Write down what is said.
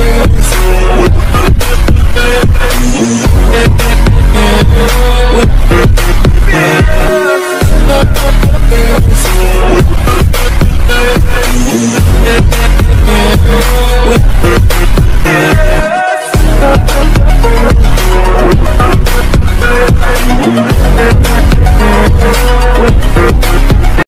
We'll.